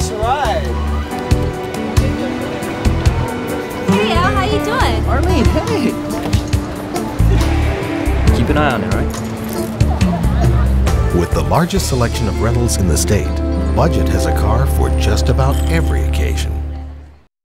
Nice ride. Hey, Al, how you doing? Arlene, hey. Keep an eye on it, right? With the largest selection of rentals in the state, Budget has a car for just about every occasion.